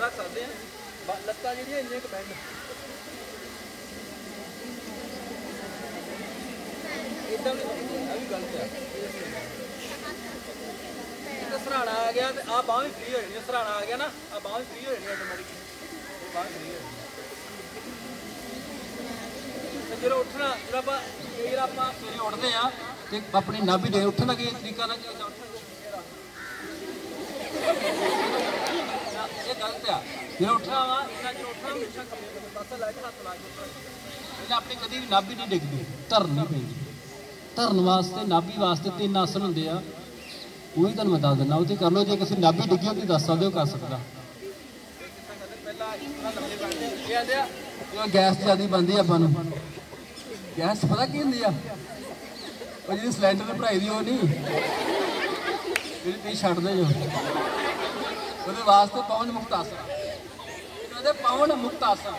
ਰੱਖ ਸਕਦੇ ਆ। ਲੱਤਾਂ ਜਿਹੜੀਆਂ ਇੰਨੇ ਕੁ ਬੈਂਡ ਇਦਾਂ ਵੀ ਆ ਵੀ ਗਲਤ ਆ। ਇੱਕ ਸਰਾਣਾ ਆ ਗਿਆ ਤੇ ਆ ਬਾਹ ਵੀ ਫ੍ਰੀ ਹੋ ਜਾਣੀ ਸਰਾਣਾ ਆ ਗਿਆ ਨਾ, ਆ ਬਾਹ ਵੀ ਫ੍ਰੀ ਹੋ ਜਾਣੀ ਆਟੋਮੈਟਿਕ ਇਹ ਬਾਹ ਫ੍ਰੀ ਹੋ ਜਾਣੀ ਜਦੋਂ ਉੱਠਣਾ, ਜਦੋਂ ਆਪਾਂ ਜਦੋਂ ਆਪਾਂ ਸਵੇਰੇ ਉੱਠਦੇ ਆ, ਤੇ ਆਪਣੀ ਨਾਭੀ ਦੇ ਉੱਠਣ ਦਾ ਕੀ ਤਰੀਕਾ ਨਾਲ ਚੱਲਦਾ? ਉੱਠਣ ਦਾ ਇਹ ਗਲਤ ਆ। ਜਦੋਂ ਉੱਠਣਾ ਵਾ ਇਹਨਾਂ ਜਦੋਂ ਉੱਠਣਾ, ਹਮੇਸ਼ਾ ਖੱਬੇ ਪਾਸੇ ਲੈ ਕੇ ਹੱਥ ਲਾ ਕੇ ਉੱਠਣਾ। ਇਹਨਾਂ ਆਪਣੀ ਕਦੀ ਵੀ ਨਾਭੀ ਨਹੀਂ ਡਿੱਗਦੀ, ਧਰਨ ਪੈਂਦੀ। ਧਰਨ ਵਾਸਤੇ, ਨਾਭੀ ਵਾਸਤੇ ਤਿੰਨ ਆਸਨ ਹੁੰਦੇ ਆ। ਉਹ ਹੀ ਤੁਹਾਨੂੰ ਮੈਂ ਦੱਸ ਦਿੰਦਾ, ਉਹ ਤੇ ਕਰ ਲਓ, ਜੇ ਕਿਸੇ ਨਾਭੀ ਡਿੱਗੀ ਹੋਈ ਦੱਸ ਸਕਦੇ ਹੋ, ਕਰ ਸਕਦਾ। ਇਹ ਗੈਸ ਜਿਆਦੀ ਬੰਦੀ ਆਪਾਂ ਨੂੰ। ਗੈਸ ਪਤਾ ਕੀ ਹੁੰਦੀ ਆ? ਉਹ ਜਿਹੜੀ ਸਿਲੰਡਰ ਭਰਾਈ ਦੀ ਉਹ ਨਹੀਂ। ਜਿਹੜੀ ਤੁਸੀਂ ਛੱਡਦੇ ਜੋ। ਉਹਦੇ ਵਾਸਤੇ ਪਵਨ ਮੁਕਤ ਆਸਨ ਕਹਿੰਦੇ ਪਵਨ ਮੁਕਤ ਆਸਨ